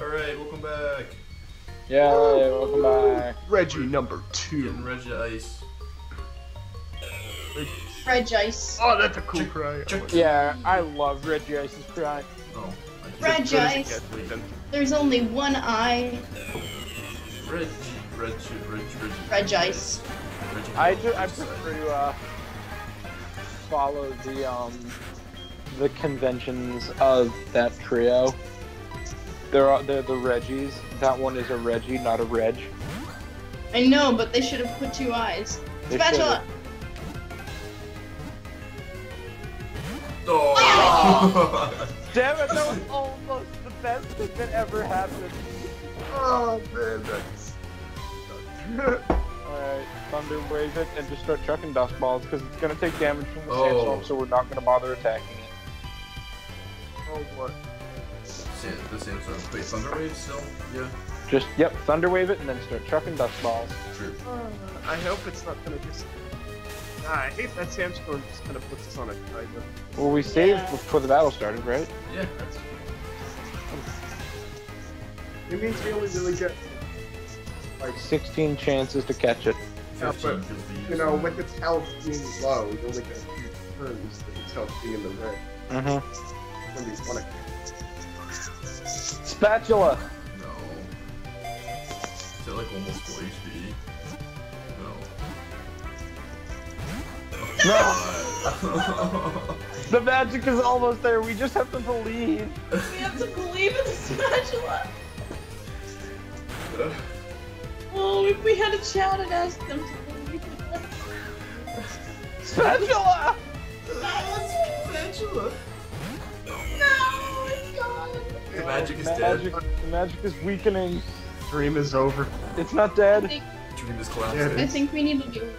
Alright, welcome back. Yeah, welcome back. Reggie number Getting two. Reggie Ice. Red Ice. Oh, that's a cool Check- cry. check- Yeah, I love Reggie Ice's cry. Oh, I Red Good as it Ice. There's only one eye. Reggie, Reggie, Reggie, Reggie. Red Ice. Reggie. I ju- I Reggie prefer to uh, follow the um the conventions of that trio. They're they're the Reggies. That one is a Reggie, not a Reg. I know, but they should have put two eyes. They Spatula. Oh! Damn it! That was almost the best thing that ever happened. Oh man, that's. Alright, Thunder Wave it and just start chucking dusk balls because it's gonna take damage from the Oh. sandstorm, so we're not gonna bother attacking it. oh what? Sand, the sandstorm. Wait, Thunder Wave still? Yeah, Just yep, Thunder Wave it and then start chucking dusk balls. true. I hope it's not gonna just. Ah, I hate that sandstorm just kind of puts us on a kind of. Well, we saved Yeah. before the battle started, right? Yeah. That's. It means we only really get like 16 chances to catch it. Yeah, but, you know with its health being low, you only get a few turns with its health being in the red. Mm-hmm. When you want Spatula. No. Is it like almost full HP? No. No. The magic is almost there. We just have to believe. We have to believe in the spatula. Oh, if we had a chat and asked them to believe in us. Spatula. Spatula. Magic is the dead. magic, The magic is weakening. Dream is over. It's not dead. think, Dream is collapsing. I think we need to do.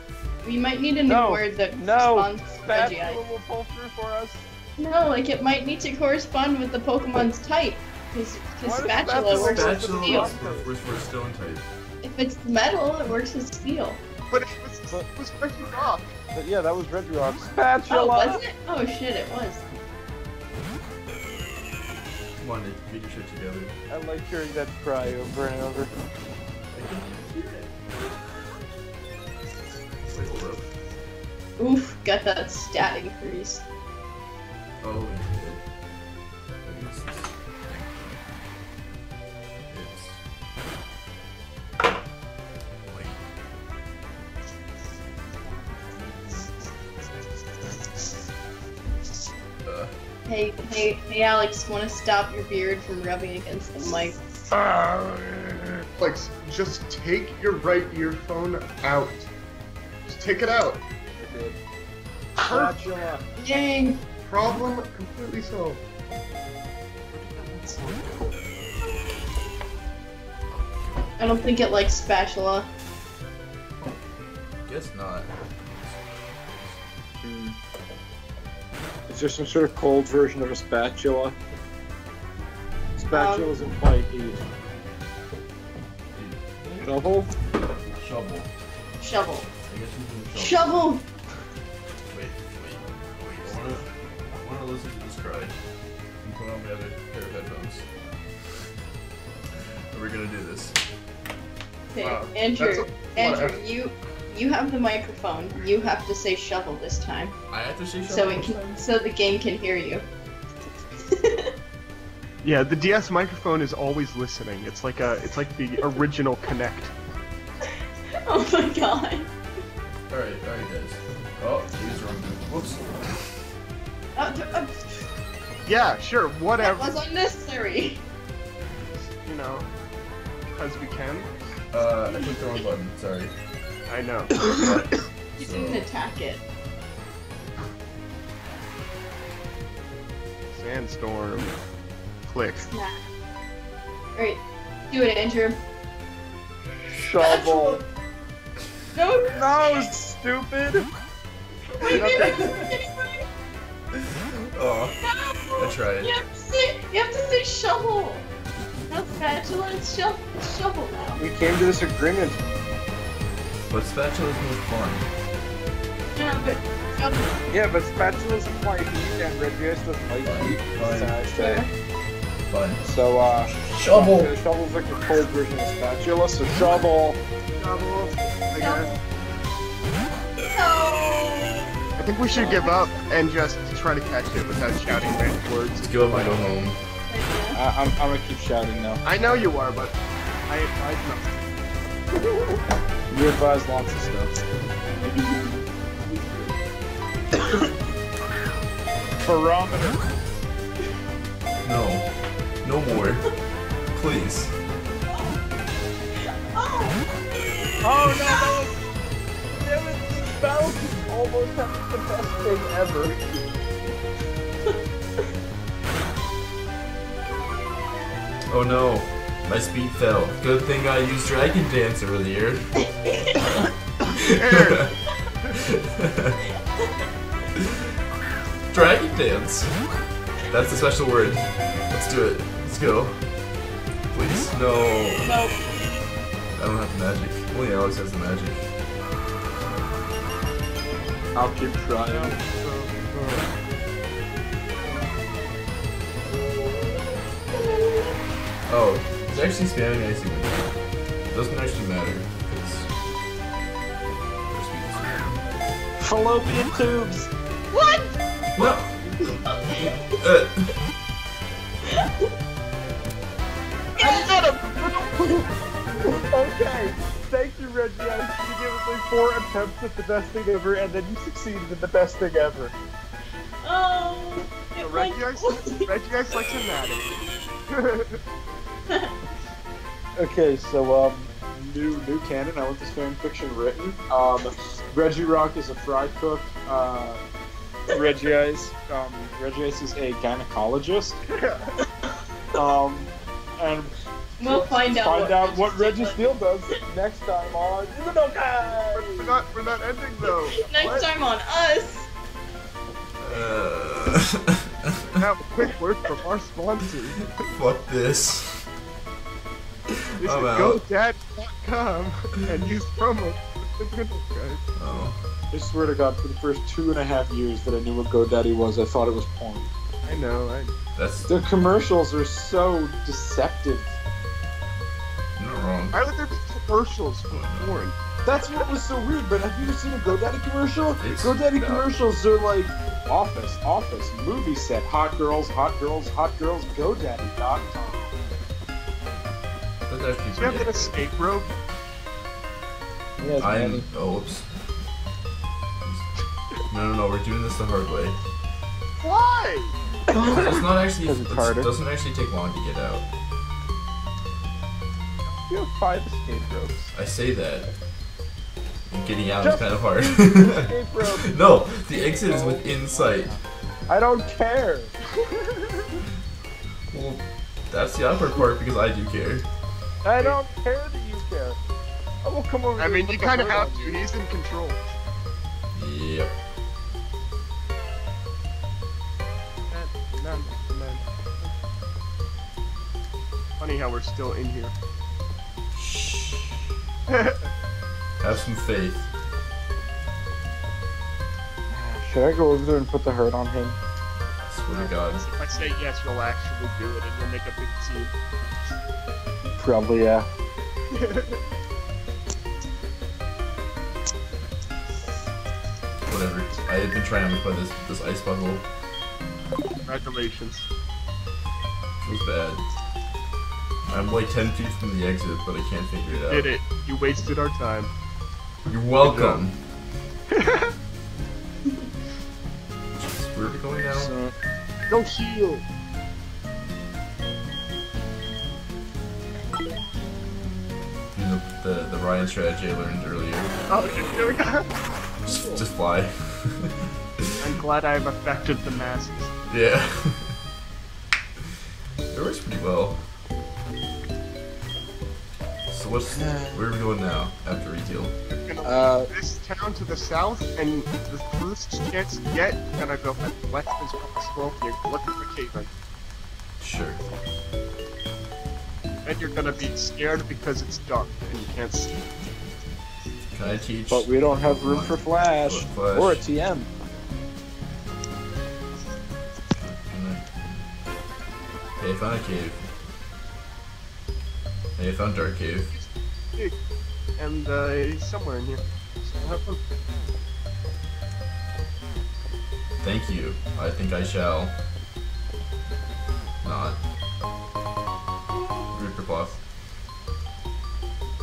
We might need a new No, word that No. corresponds to Reggie Spatula Ice. will pull through for us. No, like it might need to correspond with the Pokemon's type. Because Why does spatula spatula works work? with Spatula steel. was was for a stone type. If it's metal, it works with steel. But it was, it was Reggie Rock. But yeah, that was Regirock. Oh, Spatula. was it? Oh shit, it was. Come on, Nick, get your shit together. I like hearing that cry over and over. Wait, hold up. Oof, got that stat increase. Oh, Hey, hey, hey, Alex, want to stop your beard from rubbing against the mic? Alex, just take your right earphone out. Just take it out. I did. Perfect. Spatula. Yay! Problem completely solved. I don't think it likes spatula. guess not. Hmm. Is there some sort of cold version of a spatula? Spatulas um, imply heat. Shovel? Shovel. Shovel. I guess you can shovel. Shovel! Wait, wait, wait. I wanna, I wanna listen to this cry. And put on my other pair of headphones. Are we gonna do this? Okay, Wow, Andrew, that's Andrew, you you have the microphone. You have to say shovel this time, I have to say shovel. so it can so the game can hear you. Yeah, the DS microphone is always listening. It's like a, it's like the original Kinect. oh my god. Alright, alright, guys. Oh, he's wrong. Whoops. Uh, uh, Yeah, sure, whatever. that was unnecessary. You know, as we can. Uh, I clicked the wrong button. Sorry. I know. You So- didn't attack it. Sandstorm. Click. Nah. Alright, do it, Andrew. Shovel. No, No, stupid! wait. Oh, No! I tried. You have to say, you have to say shovel. Not spatula, it's shovel, it's shovel now. We came to this agreement. But spatula's more fun. Yeah, but shovel. Yeah, but spatulas imply heat and Regius doesn't like heat. Fine. So I say. Fine. So, uh, Shovel. Shovel's like a cold version of spatula, so shovel. Double, I guess. No. I think we should give up and just try to catch it without shouting random words. Let's go up and go home. I, I'm, I'm gonna keep shouting now. I know you are, but I advise not. You advise lots of stuff. Barometer. No. No more. Please. Oh. Oh no, that was. That was that was almost the best thing ever. Oh no. My speed fell. Good thing I used Dragon Dance earlier. Dragon Dance. That's the special word. Let's do it. Let's go. Please. No. Nope. I don't have the magic. Only Alex has the magic. I'll keep trying. Oh, it's actually spamming icy window. It doesn't actually matter. Because our speed is so Fallopian tubes. What? No! uh, okay, thank you, Reggie. I you gave us like four attempts at the best thing ever, and then you succeeded in the best thing ever. Oh. It went. Reggie Ice, Reggie Ice likes a Okay, so um, new new canon. I want this fan fiction written. Um, Reggie Rock is a fry cook. Uh, Reggie Ice, um, Reggie Ice is a gynecologist. Um, and We'll find out. find out what Reggie Reggie Steele does next time on the No Guy. We're not, we're not ending though. Next What? time on us. uh, Now, quick word from our sponsor. fuck this. Visit I'm out. GoDaddy.com and use promo code the Good Note Guys. Oh. I swear to God, for the first two and a half years that I knew what GoDaddy was, I thought it was porn. I know, I That's The commercials are so deceptive. you're not wrong. I look at commercials for porn. That's what was so weird. But have you ever seen a GoDaddy commercial? It's- GoDaddy no. commercials are like office, office, movie set, hot girls, hot girls, hot girls, GoDaddy.com. That's actually Do you have an escape rope? Yes, I'm. man. Oh, oops. No, no, no. We're doing this the hard way. Why? it's not actually. it's it's- harder. It doesn't actually take long to get out. You have five escape ropes. I say that. And getting out Just is kind of hard. escape rope. no, the exit is within sight. I don't care. Well, that's the awkward part because I do care. I don't care that you care. I will come over. I mean, you kind of have to. He's in control. Yep. Funny how we're still in here. Shh. Have some faith. Should I go over there and put the hurt on him? Swear to God. If I say yes, you'll actually do it, and you'll make a big scene. Probably, yeah. Whatever. I have been trying to play this this ice puzzle. Congratulations. It was bad. I'm like 10 feet from the exit, but I can't figure it out. Did it. You wasted our time. You're welcome. Jeez, where are we going now? So, Go heal. Ryan strategy I learned earlier. Oh, you're doing that? Just, just fly. I'm glad I've affected the masses. yeah. it works pretty well. So what's where are we going now after retail? You're Uh, this town to the south, and the first chance you get, gonna go as west as possible. You're looking for cavemen. Sure. And you're gonna be scared because it's dark and you can't see. Can I teach? but we don't have room for Flash, Flash. or a TM. Hey, Hey, I found a cave. Hey, I found Dark Cave. And uh, he's somewhere in here. So have fun. Thank you. I think I shall. Not.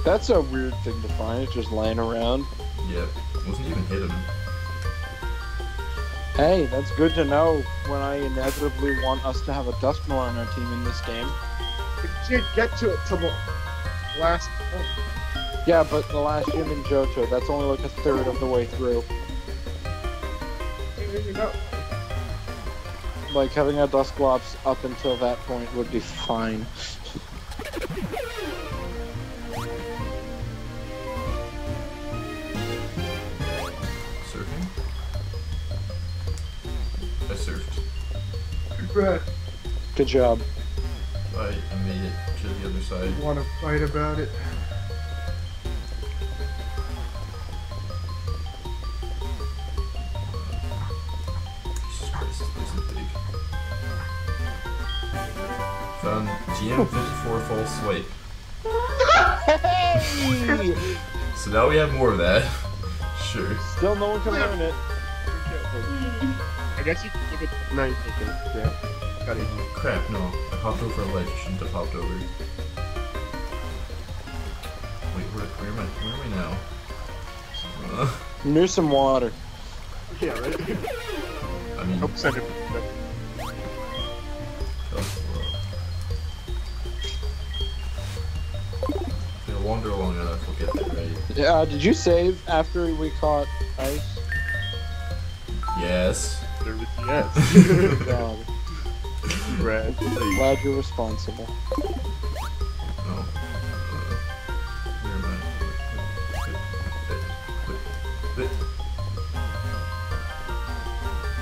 That's a weird thing to find. It's just lying around. Yep. Wasn't even hidden. Hey, that's good to know when I inevitably want us to have a Dusknoir on our team in this game. We can't get to it till the last. Yeah, but the last gym in Johto, that's only like a third of the way through. You know, Like having a Dusclops up until that point would be fine. Congrats. Good job. I, I made it to the other side. Want to fight about it? Jesus Christ, this place is big. Found TM54 false swipe. Hey! So now we have more of that. sure. Still no one can learn it. Hmm. I guess you can give it. No, you can't. Yeah. Got it. Crap, no. I hopped over a ledge. Shouldn't have hopped over. Wait, where, where am I? Where am I now? Uh, Near some water. Yeah, right. I mean, Hope send it. tough world. If I wander long enough, we'll get there, right? Yeah, did you save after we caught ice? Yes. There was yes. Good job. Red. Glad you're responsible. Oh. Uh, where am I?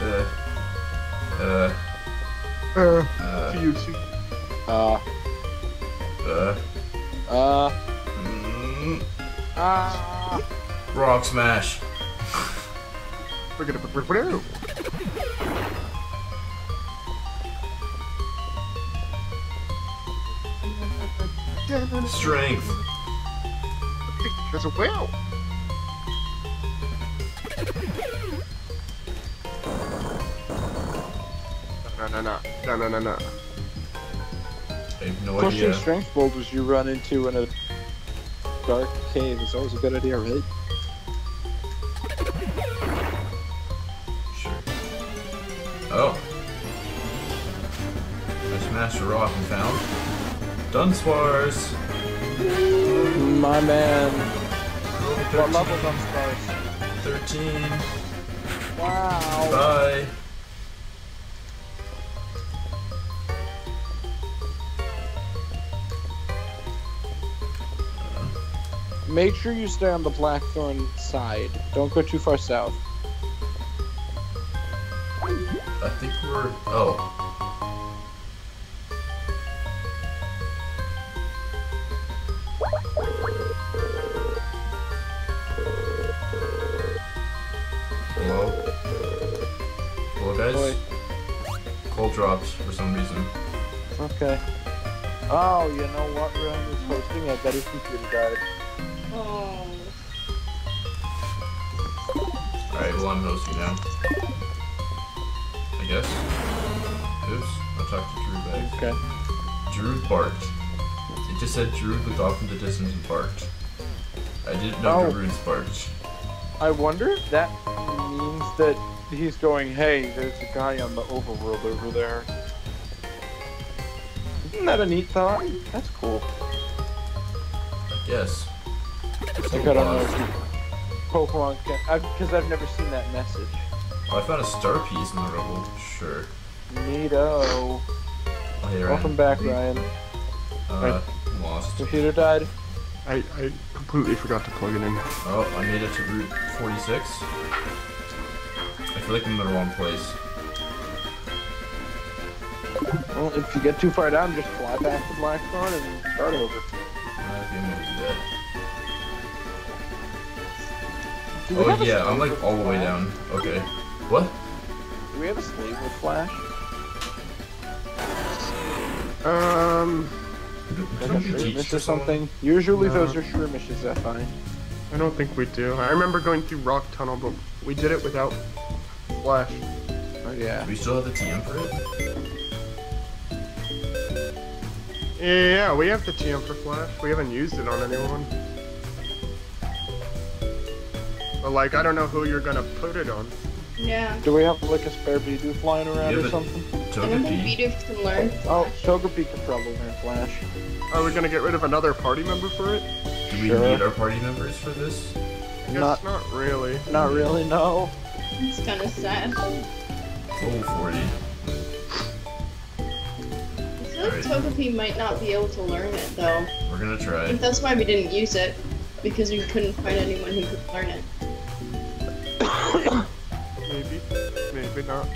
Uh, uh, Uh, uh, to you, to Uh, uh, uh, mm, ah. rock smash. We're gonna. We're gonna. Strength. There's a whale. No, no, no, no, no, no, no. I have no Pushing idea. strength boulders you run into in a dark cave is always a good idea, right? Dunsparce. My man. What 13. level Dunsparce? 13. Wow. Bye. Make sure you stay on the Blackthorn side. Don't go too far south. I think we're. Oh. Dropped for some reason. Okay. Oh, you know what? Ryan is hosting. I bet his computer died. Oh. Alright, well, I'm hosting now. I guess. Oops. I'll talk to Drew back. Okay. Drew barked. It just said Drew looked off in the distance and barked. I didn't know Oh. Barked. I wonder if that means that he's going, hey, there's a guy on the overworld over there. Isn't that a neat thought? That's cool. I guess. Like, I don't know if you Pokemon can. Because I've never seen that message. Oh, I found a star piece in the rubble. Sure. Neato. Oh, hey, Ryan. Welcome back, Ryan. Uh, I'm lost. Computer died. I, I completely forgot to plug it in. Oh, I made it to Route 46. I feel like I'm in the wrong place. Well, if you get too far down, just fly back to Blackthorn and start over. I think I'm gonna do that. Do we Oh yeah, I'm like all the way down. Okay. What? Do we have a slave with Flash? Um, Like a Don't you teach shroomish to or someone? something. Usually No. those are shroomishes, I find. I don't think we do. I remember going through Rock Tunnel, but we did it without Flash. Oh yeah. Do we still have the TM for it? Yeah, yeah, we have the TM for Flash. We haven't used it on anyone. But like, I don't know who you're gonna put it on. Yeah. Do we have like a spare Bidoof flying around Yeah, or but- something? I don't think Togepi. Bidoof can learn. Oh, Togepi could probably learn Flash. Are we gonna get rid of another party member for it? Do we Sure. need our party members for this? Not- not, really. Not really, no. It's kind of sad. Full 40. I feel like Togepi might not be able to learn it though. We're gonna try. think that's why we didn't use it. Because we couldn't find anyone who could learn it. Maybe. Maybe not.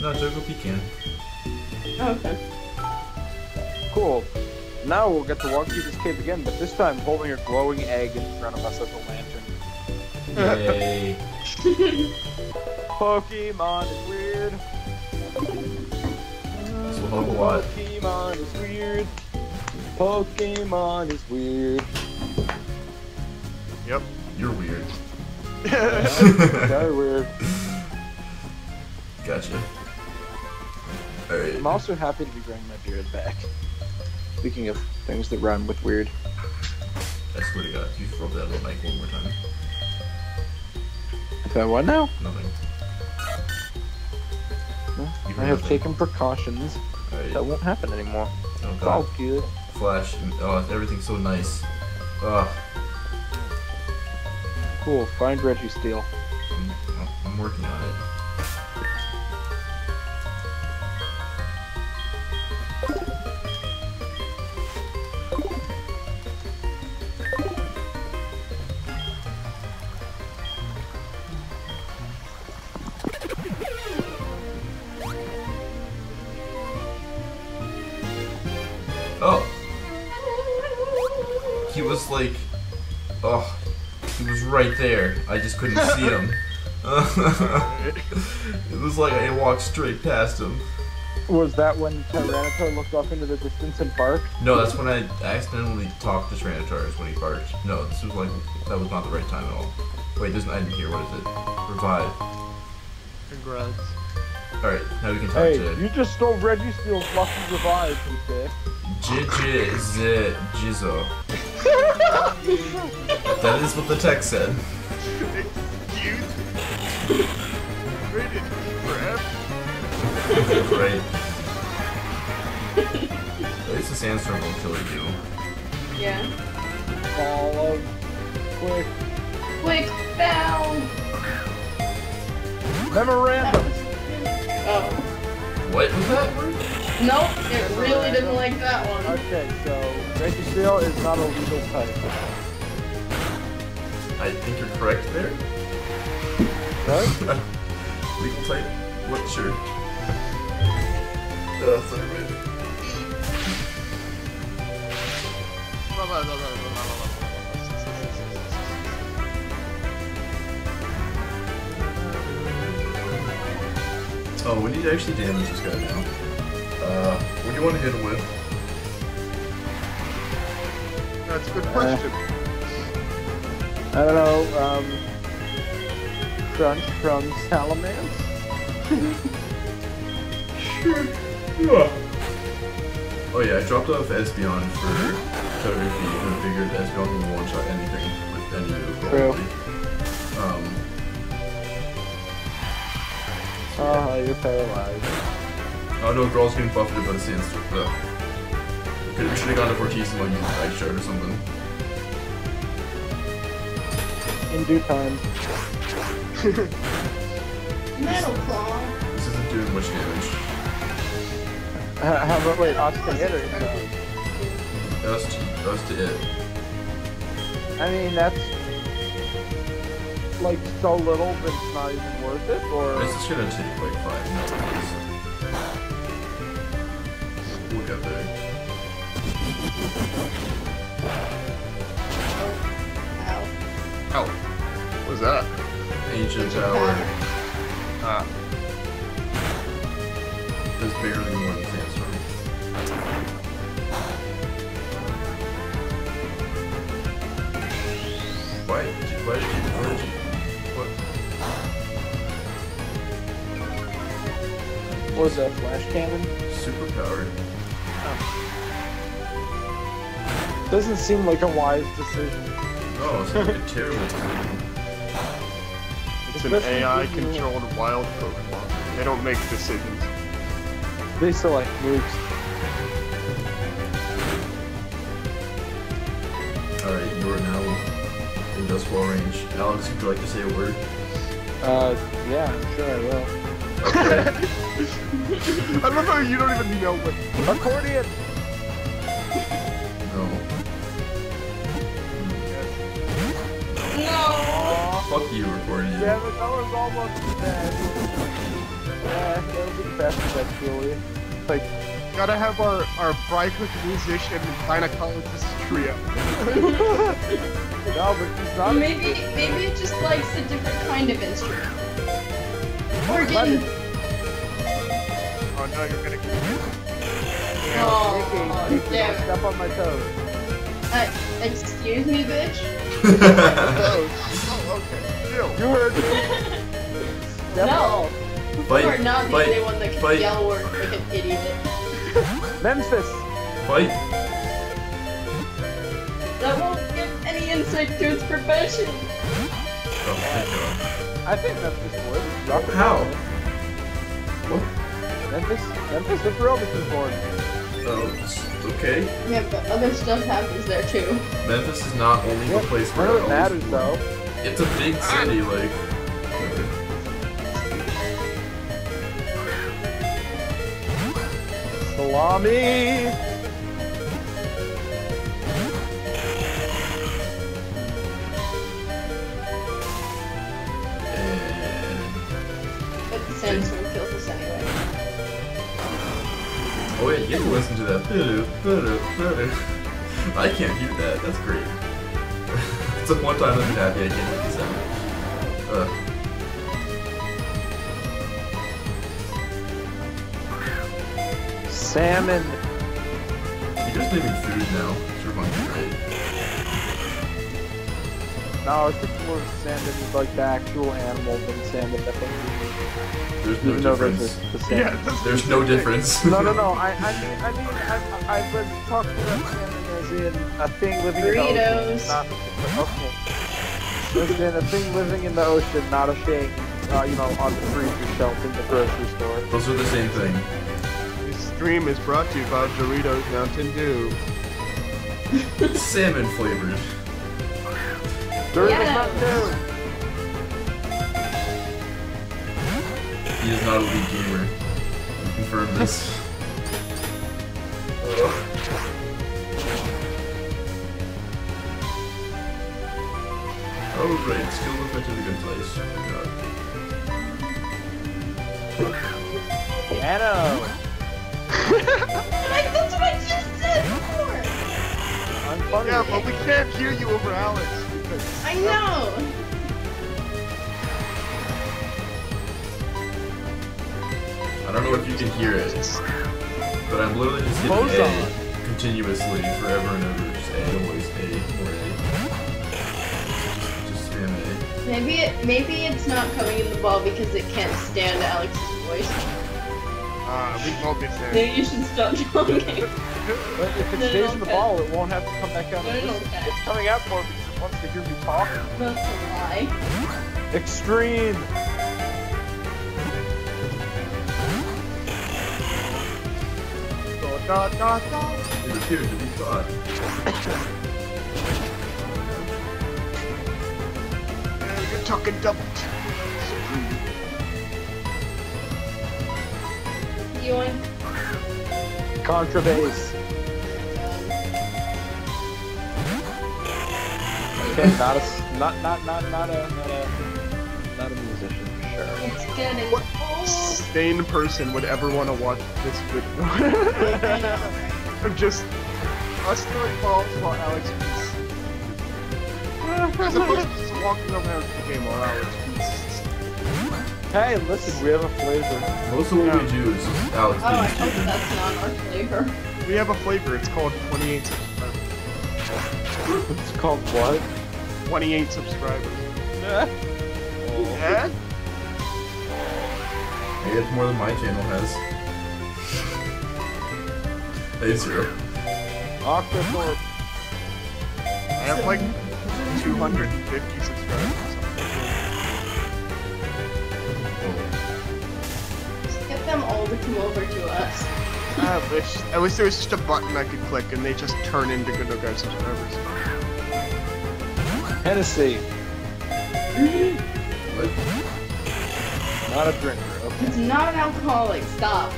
No, Togepi can. Oh, okay. Cool. Now we'll get to walk through this cave again, but this time holding a glowing egg in front of us as a lantern. Yay. Pokemon is weird. This a lot. Pokemon is weird. Pokemon is weird. Yep. You're weird. Very weird. Gotcha. Alright. I'm also happy to be growing my beard back. Speaking of things that rhyme with weird. I swear to God, if you rub that on the mic one more time. If I what now? Nothing. Well, I have nothing. taken precautions. Alright. That won't happen anymore. Oh It's all good. Flash. Oh, everything's so nice. Ugh. Cool. Find Reggie Steel. I'm, I'm working on it. Was like, oh, he was right there. I just couldn't see him. it was like I walked straight past him. Was that when Tyranitar looked off into the distance and barked? No, that's when I accidentally talked to Tyranitar when he barked. No, this was like that was not the right time at all. Wait, there's an item here. What is it? Revive. Congrats. All right, now we can talk Hey, to you just stole Reggie Steel's lucky revive, you dick. Jizz Jizzo. That is what the text said. Excuse Waited forever. right. At least the sandstorm won't kill you. Yeah. Follow. Quick. Quick, down! Memorandum. Oh. What was that word? Nope, it really didn't like that one. Okay, so Reggie Steel is not a legal type. I think you're correct there. Right? Legal type? What? Sure. Uh, that's not right. Oh, we need to actually damage this guy now. Uh, what do you want to hit him with? That's a good question. I don't know, um... Crunch from Salamence? Oh yeah, I dropped off Espeon for Togepi and I figured Espeon can one-shot anything with any True. probably. Um, Oh, you're paralyzed. Oh no, Girl's getting buffeted by the sandstorm. Uh, okay, we should have gone to Fortissimo and used Ice Shard or something. In due time. Metal Claw. This isn't doing much damage. Uh, how about, wait, Austin hit or no? That to, that was to it. I mean, that's... Like, so little that it's not even worth it, or... This is gonna take like five minutes. We'll get there. Ow. Ow. What was that? Ancient Power. Ah. There's barely one sandstorm. Why? did you- Why did you? Why? What? was that, flash cannon? Superpowered. Doesn't seem like a wise decision. Oh, it's like a terrible decision. It's an AI-controlled wild Pokemon. They don't make decisions. They select moves. Alright, you are now in Dustfall range. Alex, would you like to say a word? Uh, yeah, sure I will. Okay. I love how you don't even know what. Accordion! You, recording you. Damn it, that was almost dead. Yeah, it'll be best eventually. Like, Gotta have our our Brycook musician gynecologist trio. no, but he's not. Maybe maybe it just likes a different kind of instrument. Or getting Oh no, you're gonna oh, Nikki, damn it. step on my toes. Uh, excuse me, bitch. Okay. Chill. You heard me. Step No. fight, You are not the fight, only one that can fight, yell words like an idiot. on. Memphis! fight. That won't give any insight to its profession. Oh, thank God. I think Memphis would. Drop it How? down. What? Memphis? Memphis, if Robus is born. Oh, s- okay. Yeah, but other stuff happens there too. Memphis is not only the place where of it I matters though. It's a big city, like. Salami! But the kills us anyway. oh wait, you can listen to that. I can't hear that. That's great. It's the one time I've been happy I can't hear the sound. Uh, Salmon! you just naming food now. It's reminding me, right? No, it's was thinking more of salmon, like the actual animal than salmon that they There's no Even though there's difference. a, the salmon. Yeah, There's no difference. No, no, no. I, I mean, I mean, I, I, I was talking about salmon as in a thing living in the ocean, not okay. As in a thing living in the ocean, not a thing, uh, you know, on the freezer shelf in the grocery store. Those are the same thing. This stream is brought to you by Doritos Mountain Dew. Salmon flavored. There Yeah. is not new. He is not a lead gamer. We confirm this. Oh great, still movement in a good place. Good God. Piano. Like, that's what I just said before! I'm funny. Yeah, but we can't hear you over Alex because I know! I don't know if you can hear it, but I'm literally just hitting Boson. A continuously forever and ever. Just A, always A, more A. Maybe it, maybe it's not coming in the ball because it can't stand Alex's voice. uh, we won't get there. Maybe you should stop talking. But if it No, stays no, in the okay. ball, it won't have to come back out and No, no, listen. okay. It's coming out more because it wants to hear me talk. That's a lie. Extreme. Da, da, da. It appeared to be thought. Yeah, you're talking double. Yoink. Contrabass. Um, Okay, not a, s- not, not, not, not a, not a, not a musician for sure. it's getting What? Sane person would ever want to watch this video. I'm of just us throwing balls while Alex is. As opposed to just walking around the game while Alex is. Hey, listen, we have a flavor. Most of what we do is Alex Oh, I hope that's not our flavor. We have a flavor. It's called 28 subscribers. It's called what? 28 subscribers. Yeah. Yeah? Hey, it's more than my channel has. Hey, zero. Octothorpe. I have like 250 subscribers. Get them all to come over to us. I wish I wish there was just a button I could click and they just turn into Good Note Guys subscribers. Hennessy. What? Not a drinker. Okay. It's not an alcoholic. Stop.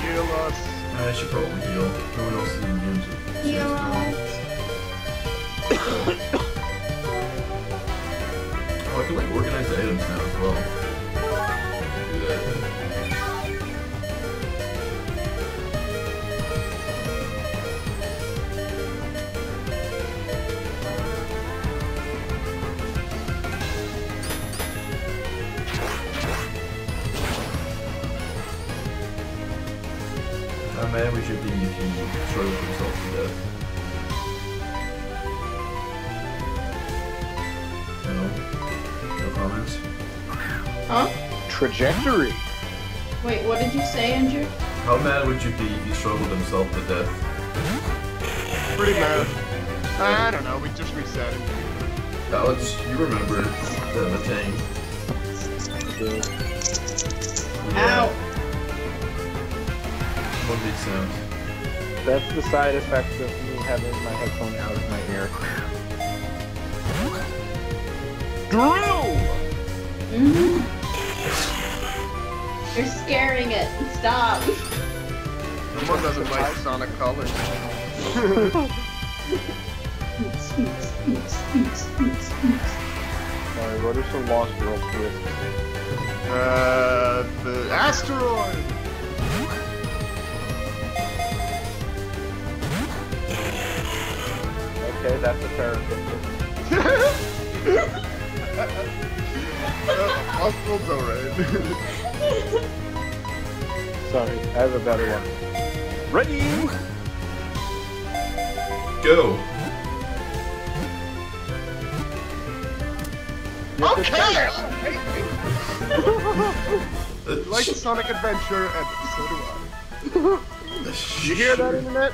Heal us. I should probably heal. No one else is in games Heal. Oh, I can like organize the items now as well. How mad we should be if he struggles himself to death. No? No comments? Huh? Trajectory. Wait, what did you say, Andrew? How mad would you be if he struggled himself to death? Pretty mad. I don't know. We just reset it. Alex, you remember the, the thing? Ow. One big sound. That's the side effect of me having my headphone out of my ear. Drill! Mhm. You're scaring it. Stop. Someone doesn't like Sonic Colors. Sorry, what are some Lost World twists? Uh, the asteroid. Okay, that's a parapet. uh, Oswald's alright. Sorry, I have a better one. Ready? Go! okay. Like Sonic Adventure, and so do I. You hear that, internet?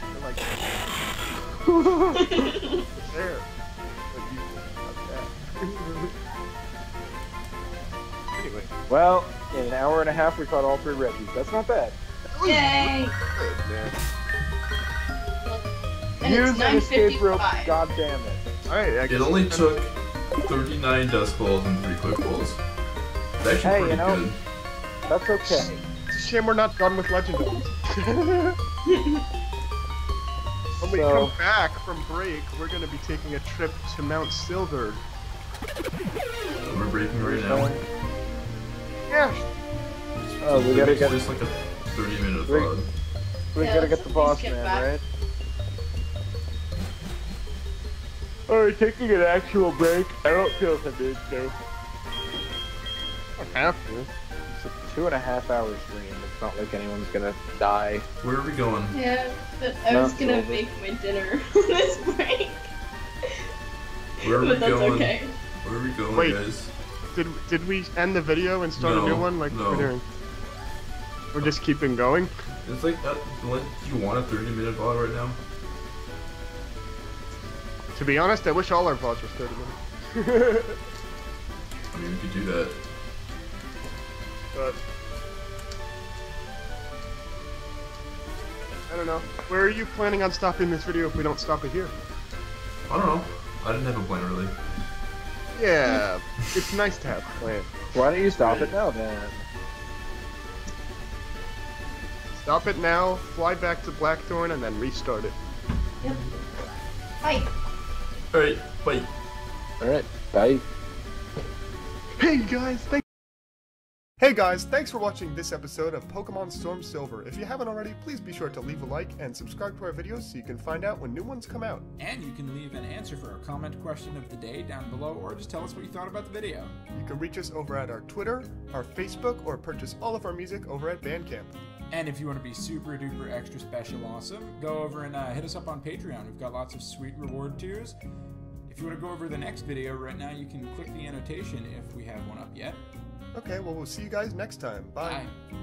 They're like, there. But you, not that. anyway, Well, in an hour and a half, we caught all three Reggies. That's not bad. Yay. good, man. And Use it's an escape rope. 9.55. God damn it. All right, I It only took 39 dusk balls and 3 quick balls. It's actually Hey, pretty you know- good. That's okay. It's a shame we're not done with Legendaries. when we So- come back from break, we're gonna be taking a trip to Mount Silver. We're breaking right now. Yeah, Oh, we gotta get Just like a 30 minute Wait. VOD. we Yeah, gotta get the boss skip man, back. right? Alright, taking an actual break. I don't feel like I need to. don't have to. It's a two and a half hour stream. It's not like anyone's gonna die. Where are we going? Yeah, but I No, was gonna Silver. make my dinner on this break. Where are we but that's going? okay. Where are we going, Wait. guys? Did did we end the video and start a new one like no. we're doing? We're just keeping going. It's like, uh, what, do you want a 30 minute VOD right now? To be honest, I wish all our VODs were 30 minutes. I mean, we could do that. but don't know. Where are you planning on stopping this video if we don't stop it here? I don't know. I didn't have a plan really. Yeah, it's nice to have a plan. Why don't you stop it now then? Stop it now, fly back to Blackthorn, and then restart it. Yep. Bye. Alright, bye. Alright, bye. Hey guys, thank Hey guys, thanks for watching this episode of Pokemon Storm Silver. If you haven't already, please be sure to leave a like and subscribe to our videos so you can find out when new ones come out. And you can leave an answer for our comment question of the day down below, or just tell us what you thought about the video. You can reach us over at our Twitter, our Facebook, or purchase all of our music over at Bandcamp. And if you want to be super duper extra special awesome, go over and uh, hit us up on Patreon. We've got lots of sweet reward tiers. If you want to go over the next video right now, you can click the annotation if we have one up yet. Okay, well, we'll see you guys next time. Bye. Bye.